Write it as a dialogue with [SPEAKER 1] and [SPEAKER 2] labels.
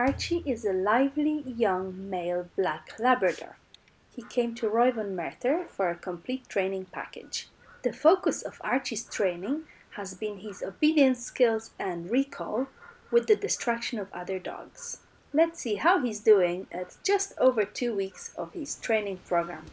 [SPEAKER 1] Archie is a lively young male black Labrador. He came to Royvon Merthyr for a complete training package. The focus of Archie's training has been his obedience skills and recall with the distraction of other dogs. Let's see how he's doing at just over two weeks of his training program.